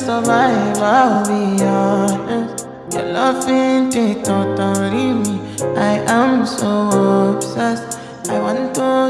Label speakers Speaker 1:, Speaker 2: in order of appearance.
Speaker 1: survive, I'll be honest. Your loving they totally me. I am so obsessed. I want to.